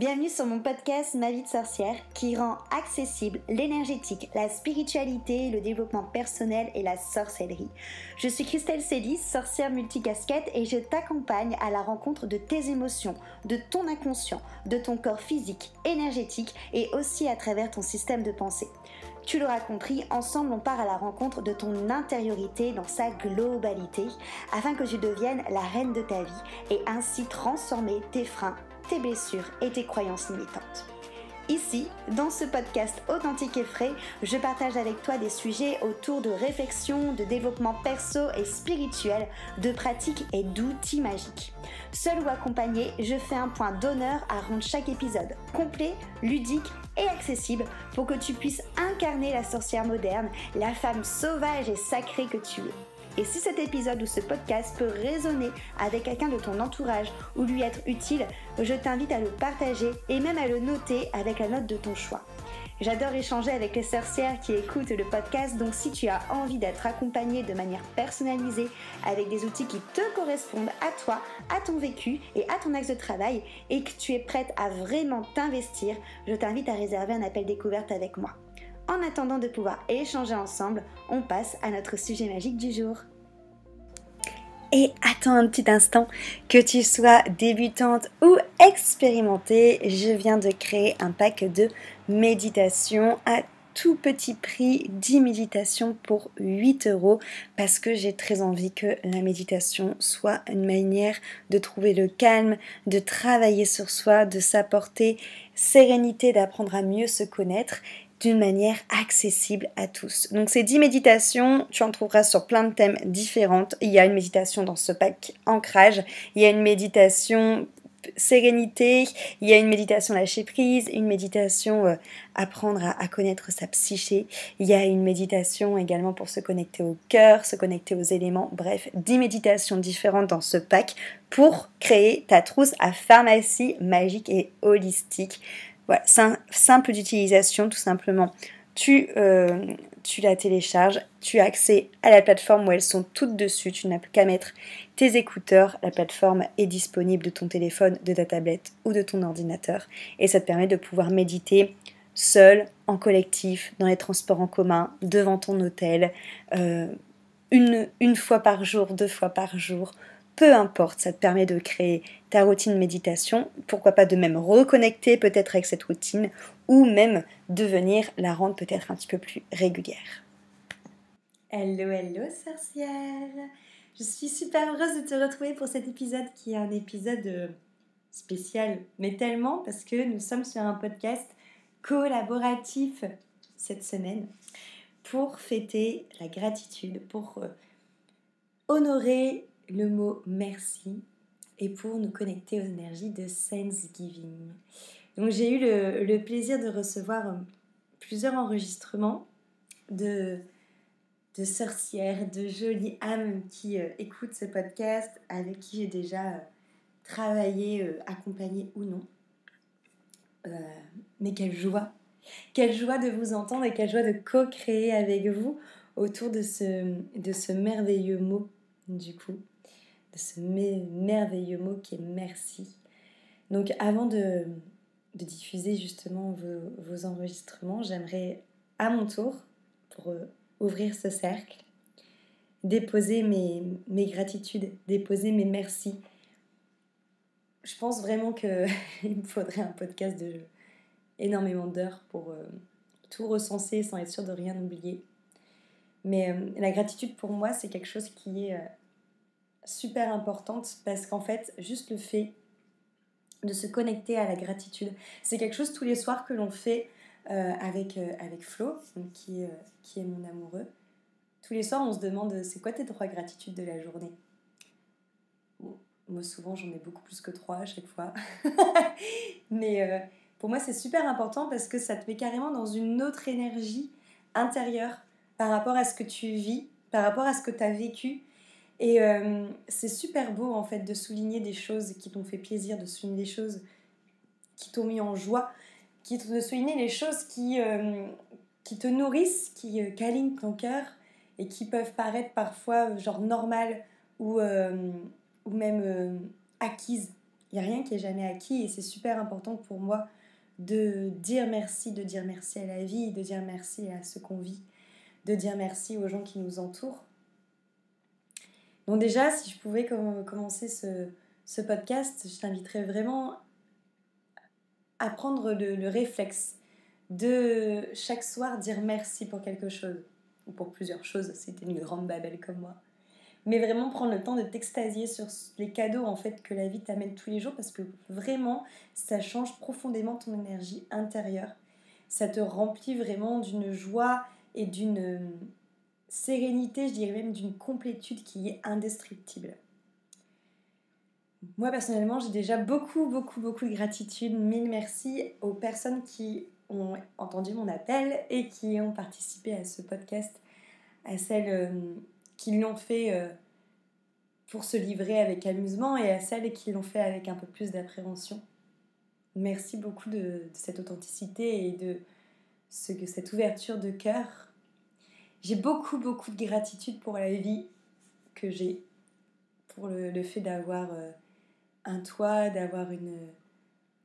Bienvenue sur mon podcast Ma vie de sorcière qui rend accessible l'énergétique, la spiritualité, le développement personnel et la sorcellerie. Je suis Christelle Célis, sorcière multicasquette et je t'accompagne à la rencontre de tes émotions, de ton inconscient, de ton corps physique, énergétique et aussi à travers ton système de pensée. Tu l'auras compris, ensemble on part à la rencontre de ton intériorité dans sa globalité afin que tu deviennes la reine de ta vie et ainsi transformer tes freins tes blessures et tes croyances limitantes. Ici, dans ce podcast authentique et frais, je partage avec toi des sujets autour de réflexion, de développement perso et spirituel, de pratiques et d'outils magiques. Seul ou accompagné, je fais un point d'honneur à rendre chaque épisode complet, ludique et accessible pour que tu puisses incarner la sorcière moderne, la femme sauvage et sacrée que tu es. Et si cet épisode ou ce podcast peut résonner avec quelqu'un de ton entourage ou lui être utile, je t'invite à le partager et même à le noter avec la note de ton choix. J'adore échanger avec les sorcières qui écoutent le podcast, donc si tu as envie d'être accompagnée de manière personnalisée avec des outils qui te correspondent à toi, à ton vécu et à ton axe de travail, et que tu es prête à vraiment t'investir, je t'invite à réserver un appel découverte avec moi. En attendant de pouvoir échanger ensemble, on passe à notre sujet magique du jour. Et attends un petit instant, que tu sois débutante ou expérimentée, je viens de créer un pack de méditation à tout petit prix 10 méditations pour 8 euros parce que j'ai très envie que la méditation soit une manière de trouver le calme, de travailler sur soi, de s'apporter sérénité, d'apprendre à mieux se connaître d'une manière accessible à tous. Donc ces 10 méditations, tu en trouveras sur plein de thèmes différents. Il y a une méditation dans ce pack ancrage, il y a une méditation sérénité, il y a une méditation lâcher prise, une méditation euh, apprendre à, connaître sa psyché, il y a une méditation également pour se connecter au cœur, se connecter aux éléments, bref, 10 méditations différentes dans ce pack pour créer ta trousse à pharmacie magique et holistique voilà, simple d'utilisation tout simplement. Tu, euh, tu la télécharges, tu as accès à la plateforme où elles sont toutes dessus, tu n'as plus qu'à mettre tes écouteurs, la plateforme est disponible de ton téléphone, de ta tablette ou de ton ordinateur et ça te permet de pouvoir méditer seul, en collectif, dans les transports en commun, devant ton hôtel, euh, une fois par jour, deux fois par jour, peu importe, ça te permet de créer ta routine méditation, pourquoi pas de même reconnecter peut-être avec cette routine ou même de venir la rendre peut-être un petit peu plus régulière. Hello, hello sorcière Je suis super heureuse de te retrouver pour cet épisode qui est un épisode euh, spécial, mais tellement parce que nous sommes sur un podcast collaboratif cette semaine pour fêter la gratitude, pour euh, honorer le mot merci et pour nous connecter aux énergies de Thanksgiving. Donc j'ai eu le, plaisir de recevoir euh, plusieurs enregistrements de, sorcières, de jolies âmes qui euh, écoutent ce podcast, avec qui j'ai déjà euh, travaillé, accompagné ou non. mais quelle joie Quelle joie de vous entendre et quelle joie de co-créer avec vous autour de ce merveilleux mot du coup de ce merveilleux mot qui est merci. Donc avant de, diffuser justement vos, enregistrements, j'aimerais à mon tour, pour euh, ouvrir ce cercle, déposer mes, mes gratitudes, déposer mes merci. Je pense vraiment qu'il me faudrait un podcast de énormément d'heures pour euh, tout recenser sans être sûr de rien oublier. Mais euh, la gratitude pour moi, c'est quelque chose qui est super importante parce qu'en fait, juste le fait de se connecter à la gratitude, c'est quelque chose tous les soirs que l'on fait euh, avec, euh, avec Flo, qui, euh, qui est mon amoureux. Tous les soirs, on se demande c'est quoi tes trois gratitudes de la journée? Moi, souvent, j'en ai beaucoup plus que trois à chaque fois. Mais pour moi, c'est super important parce que ça te met carrément dans une autre énergie intérieure par rapport à ce que tu vis, par rapport à ce que tu as vécu et euh, c'est super beau en fait de souligner des choses qui t'ont fait plaisir, de souligner des choses qui t'ont mis en joie, qui, de souligner les choses qui, euh, qui te nourrissent, qui euh, câlinent ton cœur et qui peuvent paraître parfois genre normales ou, ou même acquises Il n'y a rien qui est jamais acquis et c'est super important pour moi de dire merci, de dire merci à la vie, de dire merci à ce qu'on vit, de dire merci aux gens qui nous entourent. Donc déjà, si je pouvais commencer ce, ce podcast, je t'inviterais vraiment à prendre le, réflexe de chaque soir dire merci pour quelque chose, ou pour plusieurs choses, c'était une grande babelle comme moi. Mais vraiment prendre le temps de t'extasier sur les cadeaux en fait que la vie t'amène tous les jours parce que vraiment ça change profondément ton énergie intérieure. Ça te remplit vraiment d'une joie et d'une sérénité, je dirais même d'une complétude qui est indestructible. Moi personnellement, j'ai déjà beaucoup, beaucoup, beaucoup de gratitude. Mille merci aux personnes qui ont entendu mon appel et qui ont participé à ce podcast, à celles euh, qui l'ont fait euh, pour se livrer avec amusement et à celles qui l'ont fait avec un peu plus d'appréhension. Merci beaucoup de, cette authenticité et de ce, cette ouverture de cœur. J'ai beaucoup, beaucoup de gratitude pour la vie que j'ai, pour le, fait d'avoir... Euh, un toit, d'avoir une,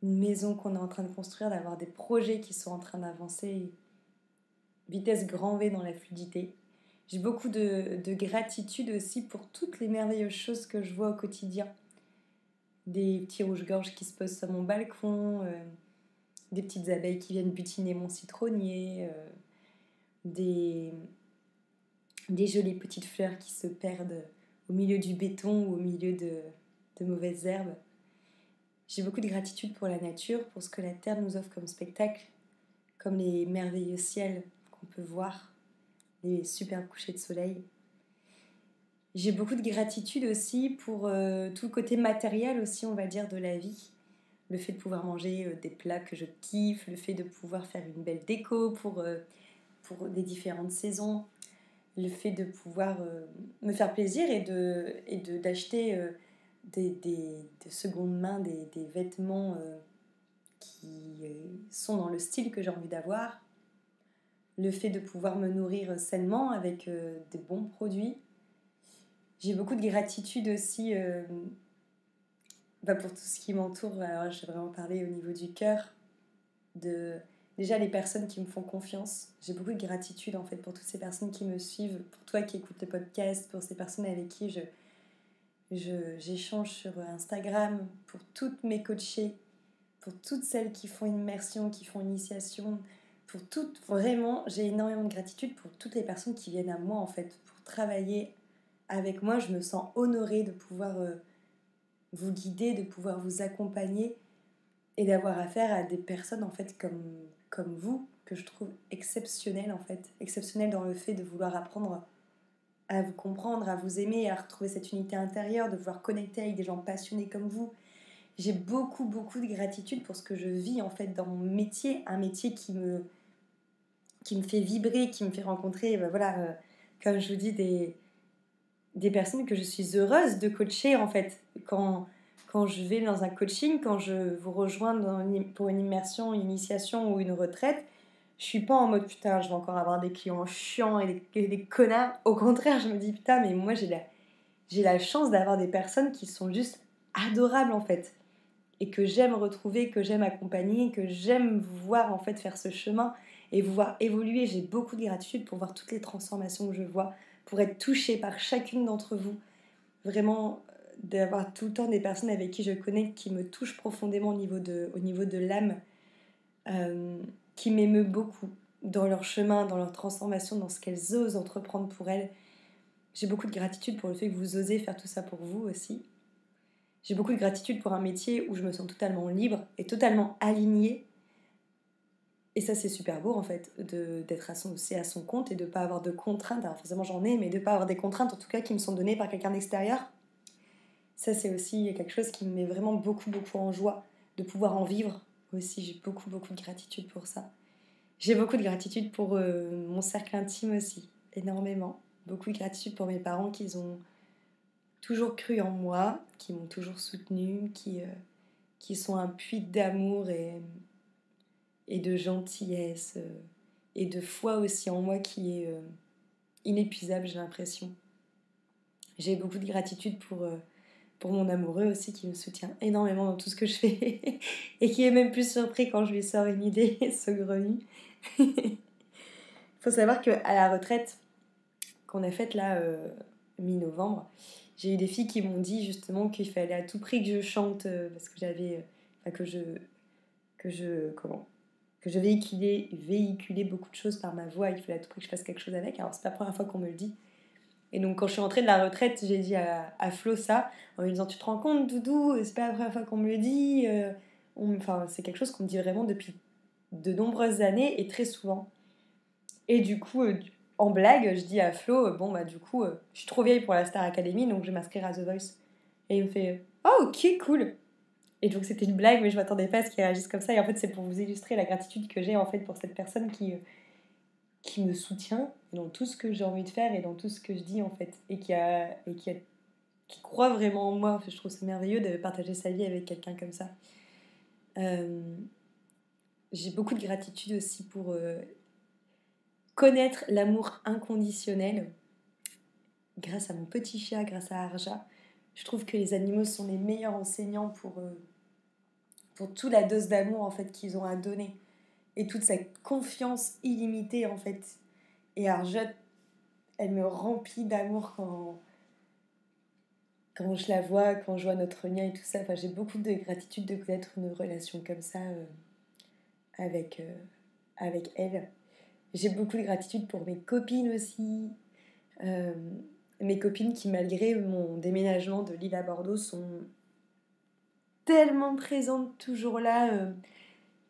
maison qu'on est en train de construire, d'avoir des projets qui sont en train d'avancer vitesse grand V dans la fluidité. J'ai beaucoup de, gratitude aussi pour toutes les merveilleuses choses que je vois au quotidien. Des petits rouges-gorges qui se posent sur mon balcon, euh, des petites abeilles qui viennent butiner mon citronnier, euh, des, des jolies petites fleurs qui se perdent au milieu du béton ou au milieu de, mauvaises herbes. J'ai beaucoup de gratitude pour la nature, pour ce que la Terre nous offre comme spectacle, comme les merveilleux ciels qu'on peut voir, les superbes couchers de soleil. J'ai beaucoup de gratitude aussi pour euh, tout le côté matériel aussi, on va dire, de la vie. Le fait de pouvoir manger euh, des plats que je kiffe, le fait de pouvoir faire une belle déco pour, euh, pour des différentes saisons, le fait de pouvoir me faire plaisir et de et d'acheter des, des, de seconde main, des, des vêtements euh, qui euh, sont dans le style que j'ai envie d'avoir. Le fait de pouvoir me nourrir sainement avec euh, des bons produits. J'ai beaucoup de gratitude aussi bah pour tout ce qui m'entoure. Alors, j'ai vraiment parlé au niveau du cœur. De déjà les personnes qui me font confiance. J'ai beaucoup de gratitude en fait pour toutes ces personnes qui me suivent, pour toi qui écoutes le podcast, pour ces personnes avec qui je, J'échange sur Instagram pour toutes mes coachées, pour toutes celles qui font immersion, qui font initiation, pour toutes, vraiment, j'ai énormément de gratitude pour toutes les personnes qui viennent à moi en fait, pour travailler avec moi. Je me sens honorée de pouvoir euh, vous guider, de pouvoir vous accompagner et d'avoir affaire à des personnes en fait comme, comme vous, que je trouve exceptionnelles en fait, exceptionnelles dans le fait de vouloir apprendre à vous comprendre, à vous aimer, à retrouver cette unité intérieure, de pouvoir connecter avec des gens passionnés comme vous. J'ai beaucoup, beaucoup de gratitude pour ce que je vis en fait dans mon métier, un métier qui me, qui me fait vibrer, qui me fait rencontrer, ben voilà, euh, comme je vous dis, des, des personnes que je suis heureuse de coacher en fait. Quand, quand je vais dans un coaching, quand je vous rejoins pour une immersion, une initiation ou une retraite, je suis pas en mode putain, je vais encore avoir des clients chiants et des, connards. Au contraire, je me dis putain, mais moi j'ai la, j'ai la chance d'avoir des personnes qui sont juste adorables en fait. Et que j'aime retrouver, que j'aime accompagner, que j'aime voir en fait faire ce chemin et vous voir évoluer. J'ai beaucoup de gratitude pour voir toutes les transformations que je vois, pour être touchée par chacune d'entre vous. Vraiment, d'avoir tout le temps des personnes avec qui je connecte qui me touchent profondément au niveau de, au niveau de l'âme. Euh, qui m'émeut beaucoup dans leur chemin, dans leur transformation, dans ce qu'elles osent entreprendre pour elles. J'ai beaucoup de gratitude pour le fait que vous osez faire tout ça pour vous aussi. J'ai beaucoup de gratitude pour un métier où je me sens totalement libre et totalement alignée. Et ça, c'est super beau en fait, d'être son, à son compte et de ne pas avoir de contraintes. Alors forcément, j'en ai, mais de ne pas avoir des contraintes en tout cas qui me sont données par quelqu'un d'extérieur. Ça, c'est aussi quelque chose qui me met vraiment beaucoup, beaucoup en joie de pouvoir en vivre aussi, j'ai beaucoup, beaucoup de gratitude pour ça. J'ai beaucoup de gratitude pour euh, mon cercle intime aussi, énormément. Beaucoup de gratitude pour mes parents qui ont toujours cru en moi, qui m'ont toujours soutenue, qui, euh, qui sont un puits d'amour et, et de gentillesse euh, et de foi aussi en moi qui est inépuisable, j'ai l'impression. J'ai beaucoup de gratitude pour pour mon amoureux aussi qui me soutient énormément dans tout ce que je fais et qui est même plus surpris quand je lui sors une idée saugrenue. Il faut savoir qu'à la retraite qu'on a faite là, euh, mi-novembre, j'ai eu des filles qui m'ont dit justement qu'il fallait à tout prix que je chante euh, parce que j'avais. Euh, que je. que je. comment que je véhiculais, véhiculais beaucoup de choses par ma voix, il fallait à tout prix que je fasse quelque chose avec. Alors, c'est pas la première fois qu'on me le dit. Et donc, quand je suis rentrée de la retraite, j'ai dit à, à, Flo ça, en lui disant Tu te rends compte, Doudou, c'est pas la première fois qu'on me le dit. Euh, enfin, c'est quelque chose qu'on me dit vraiment depuis de nombreuses années et très souvent. Et du coup, euh, en blague, je dis à Flo Bon, bah, du coup, euh, je suis trop vieille pour la Star Academy, donc je vais m'inscrire à The Voice. Et il me fait Oh, ok, cool. Et donc, c'était une blague, mais je m'attendais pas à ce qu'il réagisse comme ça. Et en fait, c'est pour vous illustrer la gratitude que j'ai en fait pour cette personne qui qui me soutient dans tout ce que j'ai envie de faire et dans tout ce que je dis en fait et qui a et qui a, qui croit vraiment en moi. Je trouve ça merveilleux de partager sa vie avec quelqu'un comme ça. Euh, j'ai beaucoup de gratitude aussi pour euh, connaître l'amour inconditionnel. Grâce à mon petit chat grâce à Arja je trouve que les animaux sont les meilleurs enseignants pour euh, pour toute la dose d'amour en fait qu'ils ont à donner et toute sa confiance illimitée en fait. Et Arjot, elle me remplit d'amour quand, quand je la vois, quand je vois notre lien et tout ça. Enfin, j'ai beaucoup de gratitude de connaître une relation comme ça euh, avec, euh, avec elle. J'ai beaucoup de gratitude pour mes copines aussi. Euh, mes copines qui, malgré mon déménagement de Lille à Bordeaux, sont tellement présentes toujours là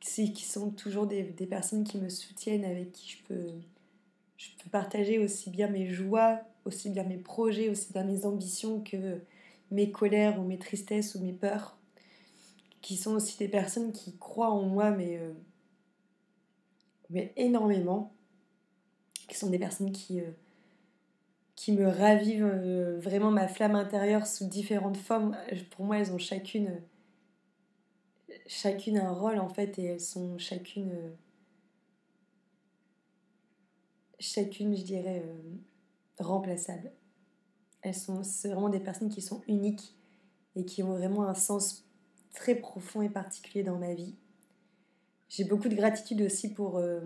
qui sont toujours des, des, personnes qui me soutiennent, avec qui je peux, je peux partager aussi bien mes joies, aussi bien mes projets, aussi bien mes ambitions que mes colères ou mes tristesses ou mes peurs, qui sont aussi des personnes qui croient en moi, mais, euh, mais énormément, qui sont des personnes qui, euh, qui me ravivent euh, vraiment ma flamme intérieure sous différentes formes. Pour moi, elles ont chacune chacune a un rôle en fait et elles sont chacune euh, chacune je dirais euh, remplaçables elles sont vraiment des personnes qui sont uniques et qui ont vraiment un sens très profond et particulier dans ma vie. J'ai beaucoup de gratitude aussi pour euh,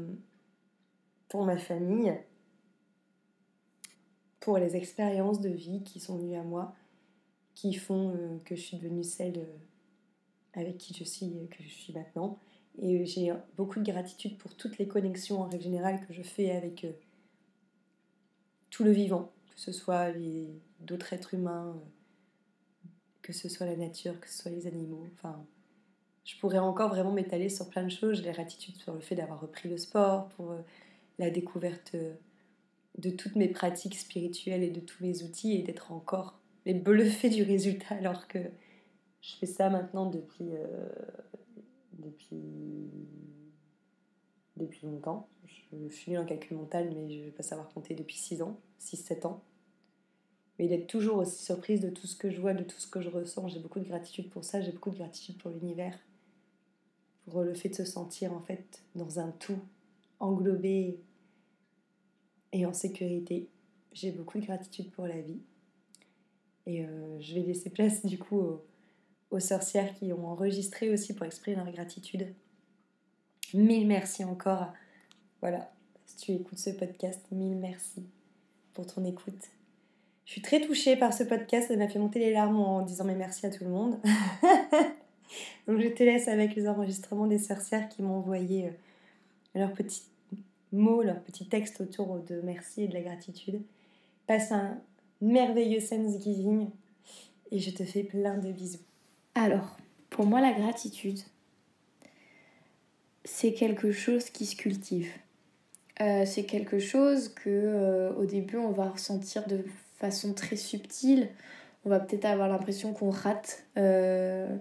pour ma famille pour les expériences de vie qui sont venues à moi qui font que je suis devenue celle avec qui je suis, que je suis maintenant. Et j'ai beaucoup de gratitude pour toutes les connexions en règle générale que je fais avec euh, tout le vivant, que ce soit d'autres êtres humains, euh, que ce soit la nature, que ce soit les animaux. Enfin, je pourrais encore vraiment m'étaler sur plein de choses. J'ai gratitude sur le fait d'avoir repris le sport, pour euh, la découverte de toutes mes pratiques spirituelles et de tous mes outils et d'être encore mais bluffée du résultat alors que je fais ça maintenant depuis, euh, depuis, depuis longtemps. Je, suis en calcul mental, mais je ne vais pas savoir compter depuis 6 ans, 6-7 ans. Mais d'être toujours aussi surprise de tout ce que je vois, de tout ce que je ressens. J'ai beaucoup de gratitude pour ça, j'ai beaucoup de gratitude pour l'univers, pour le fait de se sentir en fait dans un tout, englobé et en sécurité. J'ai beaucoup de gratitude pour la vie. Et euh, je vais laisser place du coup au, aux sorcières qui ont enregistré aussi pour exprimer leur gratitude. Mille merci encore. Voilà, si tu écoutes ce podcast, mille merci pour ton écoute. Je suis très touchée par ce podcast, ça m'a fait monter les larmes en disant mes merci à tout le monde. Donc je te laisse avec les enregistrements des sorcières qui m'ont envoyé euh, leurs petits mots, leurs petits textes autour de merci et de la gratitude. Passe un merveilleux Thanksgiving et je te fais plein de bisous. Alors, pour moi, la gratitude, c'est quelque chose qui se cultive. Euh, c'est quelque chose que euh, au début on va ressentir de façon très subtile. On va peut-être avoir l'impression qu'on rate, euh,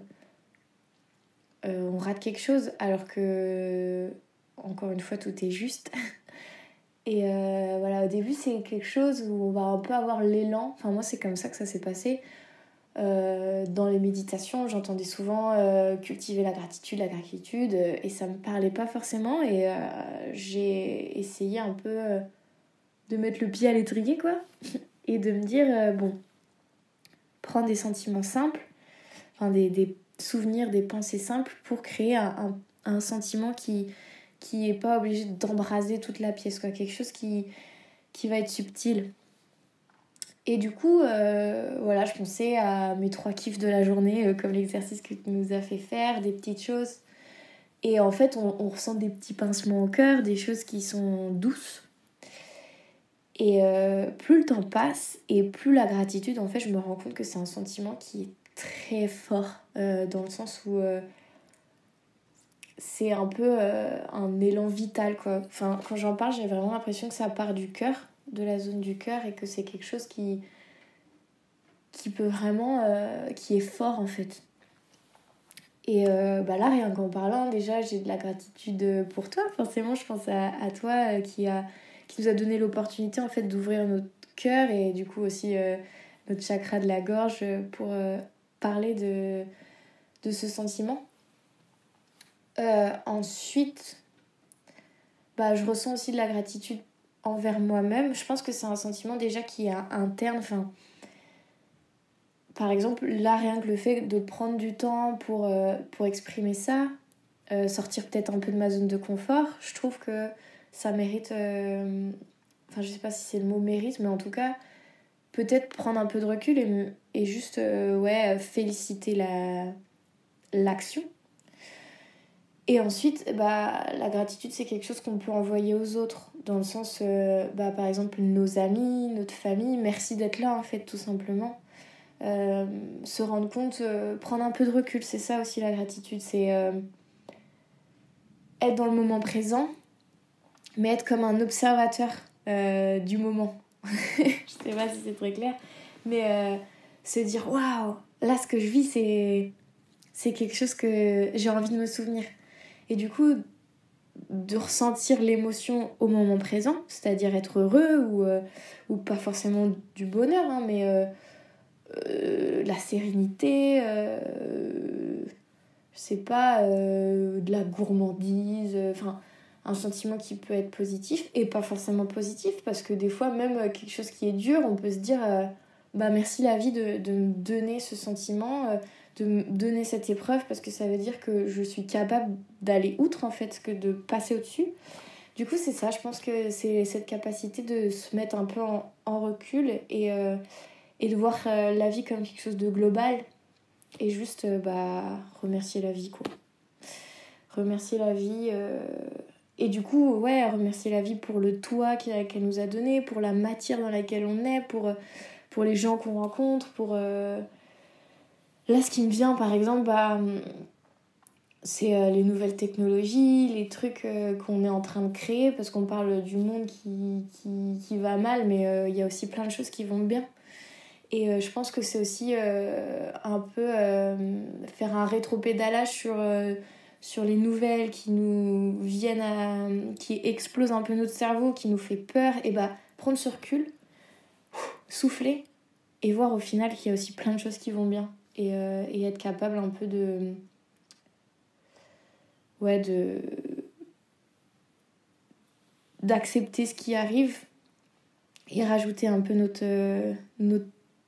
rate quelque chose, alors que encore une fois tout est juste. Et voilà, au début c'est quelque chose où on va un peu avoir l'élan. Enfin moi c'est comme ça que ça s'est passé. Euh, dans les méditations, j'entendais souvent euh, cultiver la gratitude, la gratitude, euh, et ça me parlait pas forcément. Et j'ai essayé un peu de mettre le pied à l'étrier, quoi, et de me dire bon, prendre des sentiments simples, enfin des, souvenirs, des pensées simples pour créer un, sentiment qui qui pas obligé d'embraser toute la pièce, quoi. quelque chose qui, qui va être subtil. Et du coup, euh, voilà, je pensais à mes trois kiffs de la journée, euh, comme l'exercice que tu nous as fait faire, des petites choses. Et en fait, on, ressent des petits pincements au cœur, des choses qui sont douces. Et euh, plus le temps passe et plus la gratitude, en fait, je me rends compte que c'est un sentiment qui est très fort, dans le sens où c'est un peu un élan vital, quoi. Enfin, quand j'en parle, j'ai vraiment l'impression que ça part du cœur de la zone du cœur et que c'est quelque chose qui, peut vraiment. Euh, qui est fort en fait. Et euh, bah là, rien qu'en parlant, déjà, j'ai de la gratitude pour toi. Forcément, je pense à, toi euh, qui, a, qui nous a donné l'opportunité en fait d'ouvrir notre cœur et du coup aussi notre chakra de la gorge pour parler de, de ce sentiment. ensuite, bah, je ressens aussi de la gratitude envers moi-même, je pense que c'est un sentiment déjà qui est interne. Enfin, par exemple, là, rien que le fait de prendre du temps pour, euh, pour exprimer ça, euh, sortir peut-être un peu de ma zone de confort, je trouve que ça mérite. Euh, enfin, je sais pas si c'est le mot mérite, mais en tout cas, peut-être prendre un peu de recul et, et juste ouais, féliciter l'action. Et ensuite, bah, la gratitude, c'est quelque chose qu'on peut envoyer aux autres, dans le sens, euh, bah, par exemple, nos amis, notre famille, merci d'être là, en fait, tout simplement. Euh, se rendre compte, euh, prendre un peu de recul, c'est ça aussi la gratitude, c'est être dans le moment présent, mais être comme un observateur du moment. Je sais pas si c'est très clair, mais se dire, waouh, là, ce que je vis, c'est, c'est quelque chose que j'ai envie de me souvenir. Et du coup, de ressentir l'émotion au moment présent, c'est-à-dire être heureux ou, euh, ou pas forcément du bonheur, hein, mais euh, euh, la sérénité, je sais pas, de la gourmandise, enfin un sentiment qui peut être positif et pas forcément positif parce que des fois même quelque chose qui est dur, on peut se dire bah merci la vie de, de me donner ce sentiment de me donner cette épreuve parce que ça veut dire que je suis capable d'aller outre en fait que de passer au-dessus. Du coup, c'est ça, je pense que c'est cette capacité de se mettre un peu en, recul et, euh, et de voir euh, la vie comme quelque chose de global et juste euh, bah, remercier la vie quoi. Remercier la vie et du coup, ouais, remercier la vie pour le toit qu'elle nous a donné, pour la matière dans laquelle on est, pour, pour les gens qu'on rencontre, pour Là, ce qui me vient, par exemple, bah, c'est euh, les nouvelles technologies, les trucs euh, qu'on est en train de créer, parce qu'on parle du monde qui, qui, qui va mal, mais euh, il y a aussi plein de choses qui vont bien. Et je pense que c'est aussi un peu faire un rétro-pédalage sur, sur les nouvelles qui nous viennent à. qui explosent un peu notre cerveau, qui nous fait peur, et bah prendre ce recul, souffler, et voir au final qu'il y a aussi plein de choses qui vont bien. Euh, et, être capable un peu de. Ouais, de. d'accepter ce qui arrive et rajouter un peu notre, euh, notre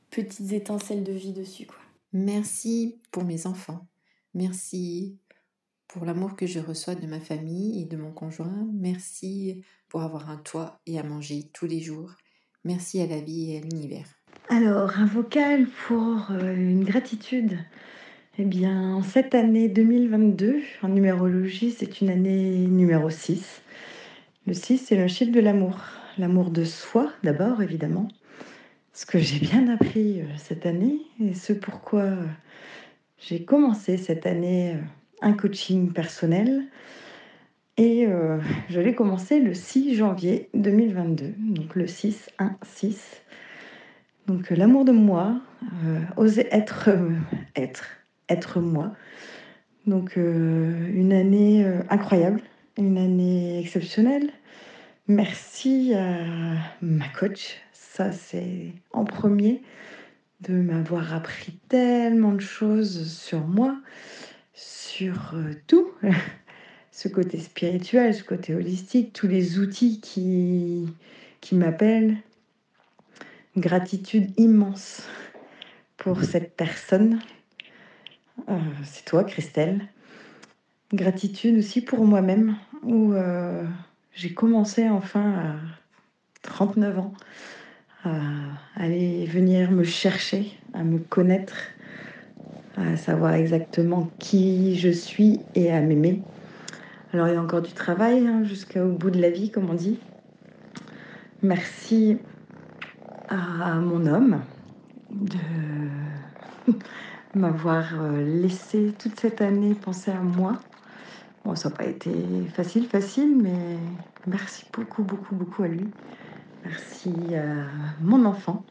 petites étincelles de vie dessus, quoi. Merci pour mes enfants. Merci pour l'amour que je reçois de ma famille et de mon conjoint. Merci pour avoir un toit et à manger tous les jours. Merci à la vie et à l'univers. Alors, un vocal pour euh, une gratitude. Eh bien, cette année 2022, en numérologie, c'est une année numéro 6. Le 6, c'est le chiffre de l'amour. L'amour de soi, d'abord, évidemment. Ce que j'ai bien appris euh, cette année et ce pourquoi euh, j'ai commencé cette année un coaching personnel. Et je l'ai commencé le 6 janvier 2022. Donc le 6, 1, 6. Donc euh, l'amour de moi, euh, oser être, euh, être, être moi. Donc une année incroyable, une année exceptionnelle. Merci à ma coach, ça c'est en premier, de m'avoir appris tellement de choses sur moi, sur tout, ce côté spirituel, ce côté holistique, tous les outils qui, qui m'appellent, gratitude immense pour cette personne. Euh, c'est toi, Christelle. Gratitude aussi pour moi-même, où euh, j'ai commencé enfin à 39 ans à aller venir me chercher, à me connaître, à savoir exactement qui je suis et à m'aimer. Alors il y a encore du travail hein, jusqu'au bout de la vie, comme on dit. Merci à mon homme de m'avoir euh, laissé toute cette année penser à moi. Bon, ça n'a pas été facile, facile, mais merci beaucoup, beaucoup, beaucoup à lui. Merci à mon enfant.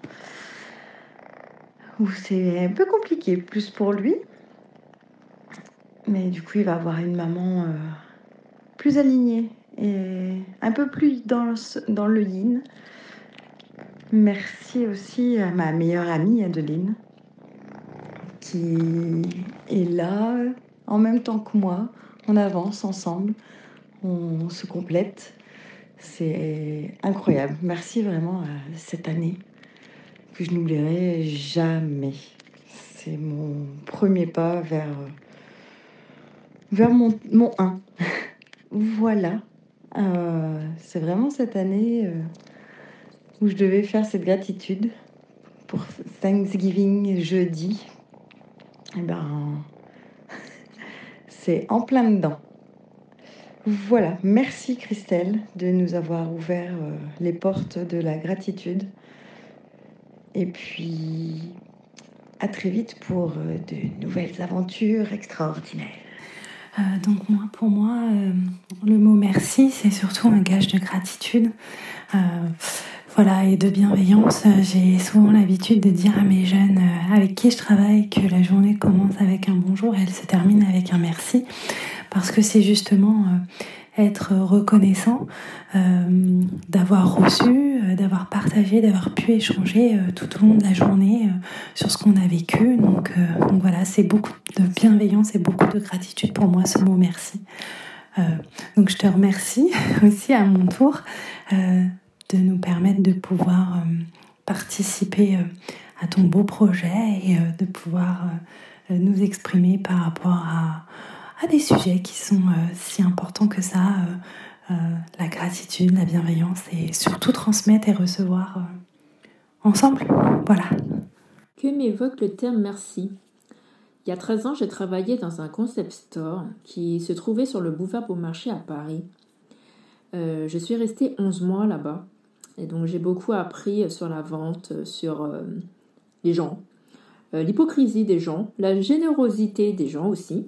C'est un peu compliqué, plus pour lui. Mais du coup, il va avoir une maman euh, plus alignée et un peu plus dans, dans le yin. Merci aussi à ma meilleure amie Adeline, qui est là en même temps que moi. On avance ensemble, on se complète. C'est incroyable. Merci vraiment à cette année que je n'oublierai jamais. C'est mon premier pas vers, vers mon, mon 1. voilà. Euh, c'est vraiment cette année euh, où je devais faire cette gratitude pour Thanksgiving jeudi. Et eh ben, c'est en plein dedans. Voilà, merci Christelle de nous avoir ouvert euh, les portes de la gratitude. Et puis, à très vite pour de nouvelles aventures extraordinaires. Euh, donc moi, pour moi, euh, le mot merci, c'est surtout un gage de gratitude. Euh, voilà, et de bienveillance. J'ai souvent l'habitude de dire à mes jeunes avec qui je travaille que la journée commence avec un bonjour et elle se termine avec un merci. Parce que c'est justement être reconnaissant euh, d'avoir reçu, euh, d'avoir partagé, d'avoir pu échanger euh, tout au long de la journée sur ce qu'on a vécu. Donc, donc voilà, c'est beaucoup de bienveillance et beaucoup de gratitude pour moi ce mot merci. donc je te remercie aussi à mon tour de nous permettre de pouvoir participer à ton beau projet et de pouvoir nous exprimer par rapport à à des sujets qui sont euh, si importants que ça, euh, euh, la gratitude, la bienveillance et surtout transmettre et recevoir ensemble. Voilà. Que m'évoque le terme merci? Il y a 13 ans, j'ai travaillé dans un concept store qui se trouvait sur le boulevard Beaumarchais à Paris. je suis restée 11 mois là-bas et donc j'ai beaucoup appris sur la vente, sur les gens, l'hypocrisie des gens, la générosité des gens aussi.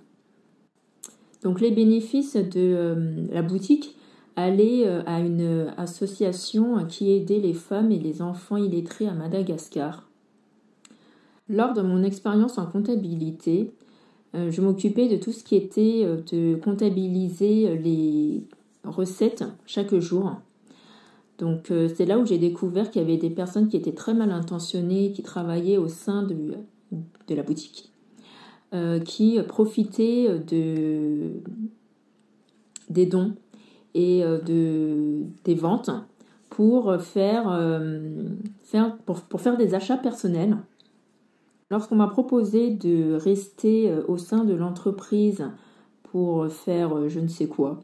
Donc les bénéfices de euh, la boutique allaient euh, à une association qui aidait les femmes et les enfants illettrés à Madagascar. Lors de mon expérience en comptabilité, euh, je m'occupais de tout ce qui était de comptabiliser les recettes chaque jour. Donc c'est là où j'ai découvert qu'il y avait des personnes qui étaient très mal intentionnées, qui travaillaient au sein de la boutique euh, qui profitaient de, des dons et euh, de, des ventes pour faire, euh, faire, pour, pour faire des achats personnels. Lorsqu'on m'a proposé de rester au sein de l'entreprise pour faire je ne sais quoi,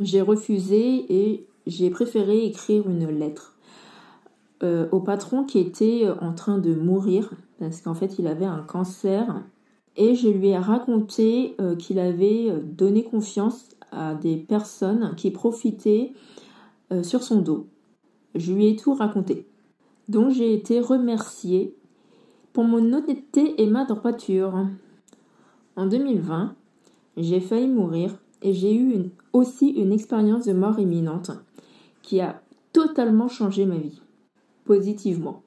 j'ai refusé et j'ai préféré écrire une lettre au patron qui était en train de mourir parce qu'en fait il avait un cancer et je lui ai raconté euh, qu'il avait euh, donné confiance à des personnes qui profitaient euh, sur son dos. Je lui ai tout raconté. Donc j'ai été remerciée pour mon honnêteté et ma droiture. En 2020, j'ai failli mourir et j'ai eu aussi une expérience de mort imminente qui a totalement changé ma vie, positivement.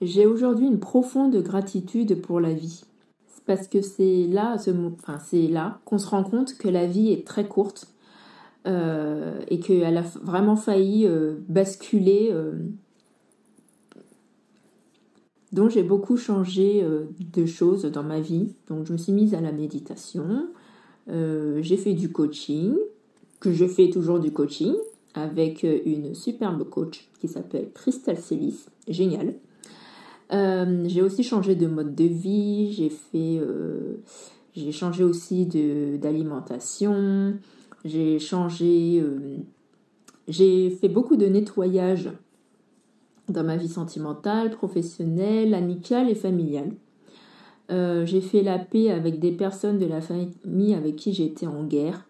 J'ai aujourd'hui une profonde gratitude pour la vie parce que c'est là, enfin, c'est là qu'on se rend compte que la vie est très courte euh, et qu'elle a vraiment failli euh, basculer. Euh. Donc j'ai beaucoup changé de choses dans ma vie. Donc je me suis mise à la méditation, j'ai fait du coaching, que je fais toujours du coaching avec une superbe coach qui s'appelle Christelle Célis, génial. j'ai aussi changé de mode de vie, j'ai j'ai changé aussi d'alimentation, j'ai changé, j'ai fait beaucoup de nettoyage dans ma vie sentimentale, professionnelle, amicale et familiale. Euh, j'ai fait la paix avec des personnes de la famille avec qui j'étais en guerre euh,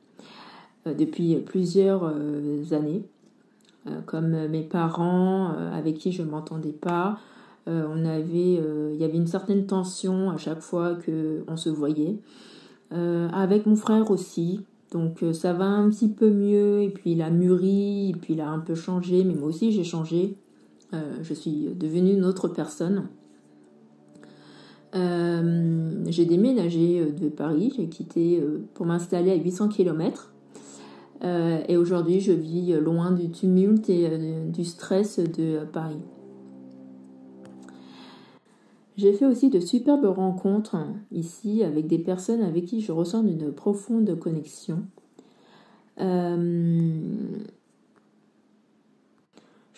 depuis plusieurs euh, années, comme mes parents avec qui je ne m'entendais pas. on avait, il y avait une certaine tension à chaque fois que on se voyait. avec mon frère aussi, donc ça va un petit peu mieux, et puis il a mûri, et puis il a un peu changé, mais moi aussi j'ai changé. je suis devenue une autre personne. Euh, j'ai déménagé euh, de Paris, j'ai quitté euh, pour m'installer à 800 km. Et aujourd'hui, je vis loin du tumulte et du stress de Paris. J'ai fait aussi de superbes rencontres ici avec des personnes avec qui je ressens une profonde connexion.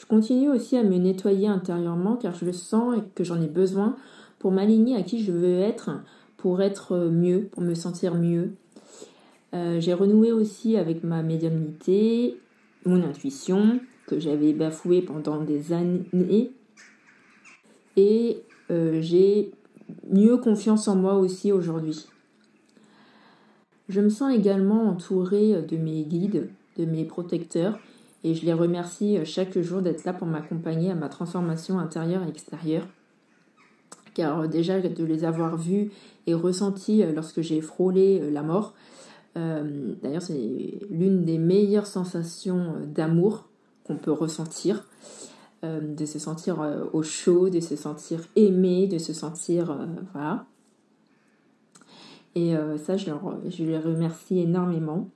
je continue aussi à me nettoyer intérieurement car je le sens et que j'en ai besoin pour m'aligner à qui je veux être, pour être mieux, pour me sentir mieux. Euh, j'ai renoué aussi avec ma médiumnité, mon intuition, que j'avais bafouée pendant des années. Et euh, j'ai mieux confiance en moi aussi aujourd'hui. Je me sens également entourée de mes guides, de mes protecteurs, et je les remercie chaque jour d'être là pour m'accompagner à ma transformation intérieure et extérieure car déjà de les avoir vus et ressentis euh, lorsque j'ai frôlé euh, la mort, euh, d'ailleurs c'est l'une des meilleures sensations d'amour qu'on peut ressentir, de se sentir au chaud, de se sentir aimé, de se sentir... voilà. Et ça, je, je les remercie énormément.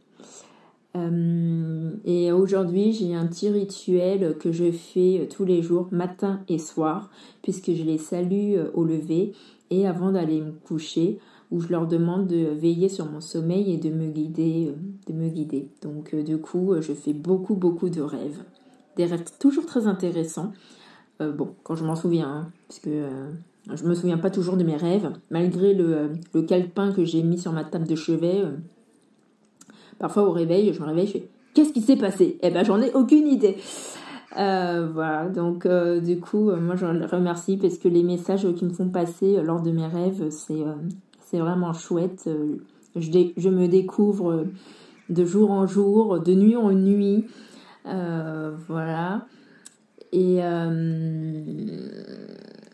Euh, et aujourd'hui, j'ai un petit rituel que je fais euh, tous les jours, matin et soir, puisque je les salue euh, au lever et avant d'aller me coucher, où je leur demande de veiller sur mon sommeil et de me guider. De me guider. Donc, du coup, je fais beaucoup, beaucoup de rêves. Des rêves toujours très intéressants. bon, quand je m'en souviens, hein, puisque je me souviens pas toujours de mes rêves, malgré le, le calepin que j'ai mis sur ma table de chevet Parfois au réveil, je me réveille, je fais qu'est-ce qui s'est passé? Eh ben j'en ai aucune idée. Euh, voilà, donc euh, du coup, euh, moi je les remercie parce que les messages qu'ils me font passer lors de mes rêves, c'est c'est vraiment chouette. Je, je, me découvre de jour en jour, de nuit en nuit. voilà. Et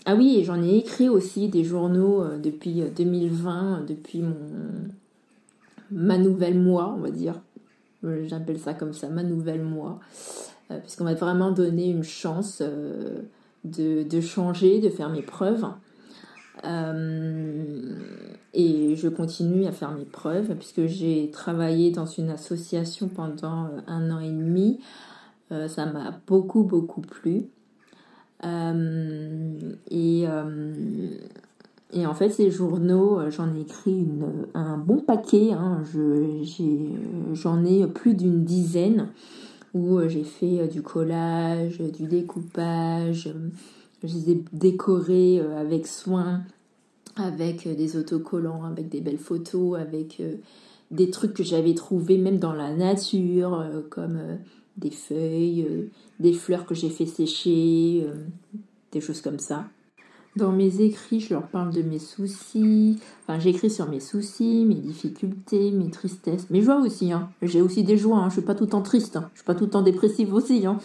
ah oui, j'en ai écrit aussi des journaux depuis 2020, depuis mon ma nouvelle moi, on va dire. Euh, j'appelle ça comme ça, ma nouvelle moi. Euh, puisqu'on m'a vraiment donné une chance euh, de, changer, de faire mes preuves. Et je continue à faire mes preuves puisque j'ai travaillé dans une association pendant un an et demi. ça m'a beaucoup beaucoup plu. et et en fait, ces journaux, euh, j'en ai écrit un bon paquet. Hein. j'en ai, plus d'une dizaine où euh, j'ai fait euh, du collage, du découpage. Je les ai décorés avec soin, avec des autocollants, avec des belles photos, avec des trucs que j'avais trouvés même dans la nature, comme des feuilles, des fleurs que j'ai fait sécher, des choses comme ça. Dans mes écrits, je leur parle de mes soucis. Enfin, j'écris sur mes soucis, mes difficultés, mes tristesses, mes joies aussi. Hein. J'ai aussi des joies. Hein. Je suis pas tout le temps triste. Hein. Je suis pas tout le temps dépressive aussi. Hein.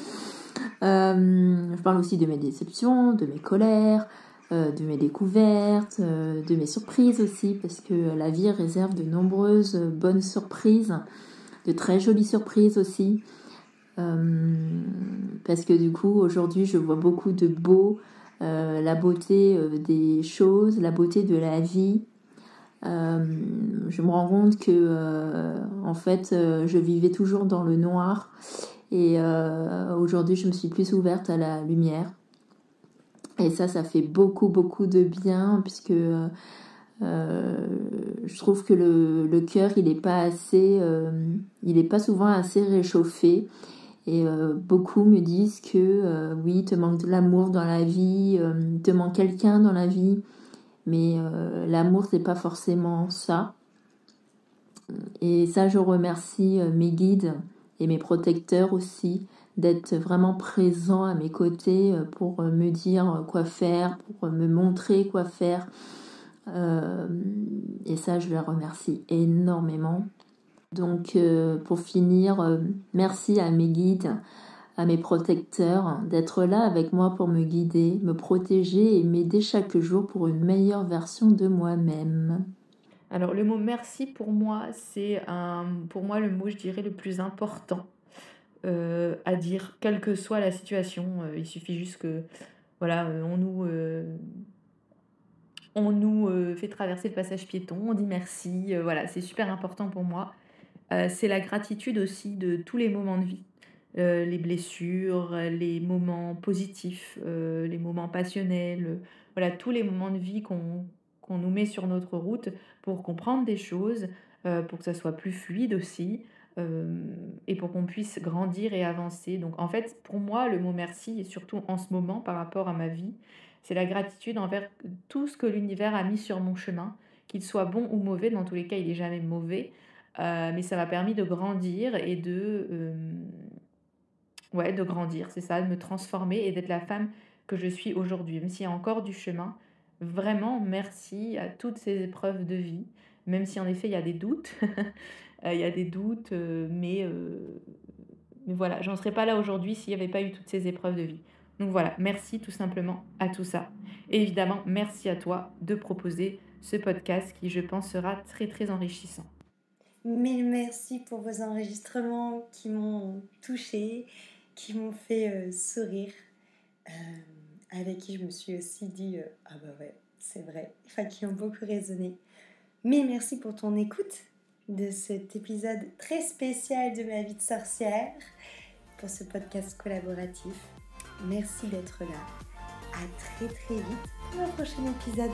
Euh, je parle aussi de mes déceptions, de mes colères, euh, de mes découvertes, euh, de mes surprises aussi, parce que la vie réserve de nombreuses bonnes surprises, de très jolies surprises aussi. parce que du coup, aujourd'hui, je vois beaucoup de beaux euh, la beauté euh, des choses, la beauté de la vie. Euh, je me rends compte que en fait je vivais toujours dans le noir et aujourd'hui je me suis plus ouverte à la lumière et ça ça fait beaucoup beaucoup de bien puisque je trouve que le, cœur il n'est pas assez il est pas souvent assez réchauffé Et beaucoup me disent que oui, te manque de l'amour dans la vie, te manque quelqu'un dans la vie. Mais l'amour, c'est pas forcément ça. Et ça, je remercie mes guides et mes protecteurs aussi d'être vraiment présents à mes côtés pour me dire quoi faire, pour me montrer quoi faire. et ça, je les remercie énormément. Donc euh, pour finir, euh, merci à mes guides, à mes protecteurs d'être là avec moi pour me guider, me protéger et m'aider chaque jour pour une meilleure version de moi-même. Alors le mot merci pour moi, c'est pour moi le mot je dirais le plus important euh, à dire, quelle que soit la situation. il suffit juste que voilà, on nous on nous fait traverser le passage piéton, on dit merci, voilà, c'est super important pour moi. Euh, c'est la gratitude aussi de tous les moments de vie. Euh, les blessures, les moments positifs, euh, les moments passionnels, voilà, tous les moments de vie qu'on nous met sur notre route pour comprendre des choses, pour que ça soit plus fluide aussi, et pour qu'on puisse grandir et avancer. Donc en fait, pour moi, le mot merci, et surtout en ce moment par rapport à ma vie, c'est la gratitude envers tout ce que l'univers a mis sur mon chemin, qu'il soit bon ou mauvais, dans tous les cas, il n'est jamais mauvais. Euh, mais ça m'a permis de grandir et de, ouais, de grandir, c'est ça, de me transformer et d'être la femme que je suis aujourd'hui. Même s'il y a encore du chemin, vraiment merci à toutes ces épreuves de vie, même si en effet il y a des doutes, il y a des doutes, mais, mais voilà, j'en serais pas là aujourd'hui s'il n'y avait pas eu toutes ces épreuves de vie. Donc voilà, merci tout simplement à tout ça. Et évidemment, merci à toi de proposer ce podcast qui, je pense, sera très très enrichissant. Mille merci pour vos enregistrements qui m'ont touchée, qui m'ont fait euh, sourire, euh, avec qui je me suis aussi dit euh, Ah bah ouais, c'est vrai, enfin qui ont beaucoup résonné. Mille merci pour ton écoute de cet épisode très spécial de ma vie de sorcière, pour ce podcast collaboratif. Merci d'être là. À très très vite pour le prochain épisode.